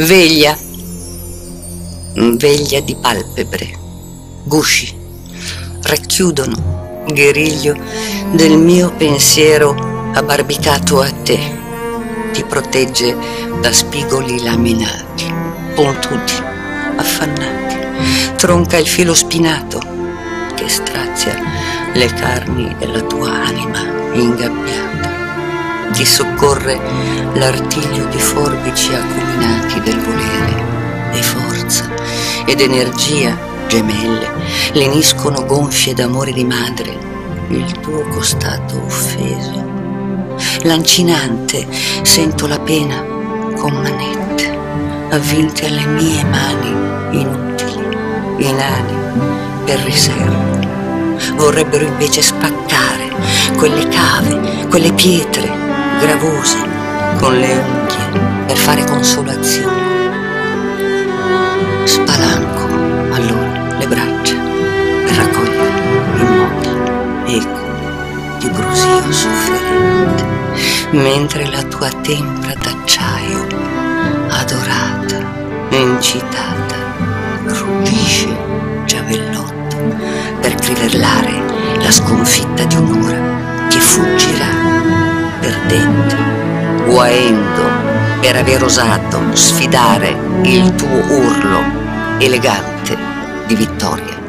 Veglia, veglia di palpebre, gusci, racchiudono il gueriglio del mio pensiero abbarbicato a te. Ti protegge da spigoli laminati, puntuti, affannati. Tronca il filo spinato che strazia le carni della tua anima ingabbiata ti soccorre l'artiglio di forbici acuminati del volere e forza ed energia gemelle. Leniscono gonfie d'amore di madre il tuo costato offeso. Lancinante sento la pena con manette avvinte alle mie mani inutili inani per riserva vorrebbero invece spaccare quelle cave quelle pietre gravose con le unghie per fare consolazione. Spalanco allora le braccia per raccogliere immobili eco di brusio sofferente, mentre la tua tempra d'acciaio adorata, incitata, rugisce giavellotto per crivellare la sconfitta di che fuggirà perdente, guaendo per aver osato sfidare il tuo urlo elegante di vittoria.